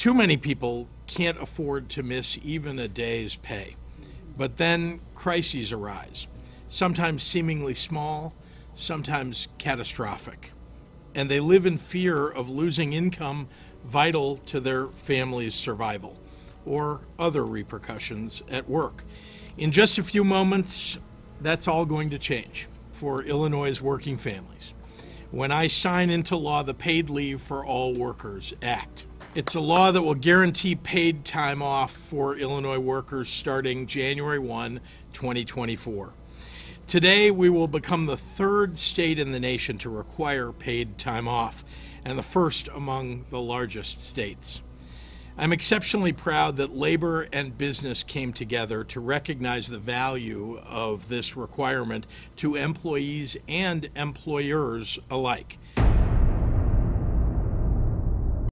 Too many people can't afford to miss even a day's pay. But then crises arise, sometimes seemingly small, sometimes catastrophic. And they live in fear of losing income vital to their family's survival or other repercussions at work. In just a few moments, that's all going to change for Illinois' working families when I sign into law the Paid Leave for All Workers Act. It's a law that will guarantee paid time off for Illinois workers starting January 1, 2024. Today, we will become the third state in the nation to require paid time off and the first among the largest states. I'm exceptionally proud that labor and business came together to recognize the value of this requirement to employees and employers alike.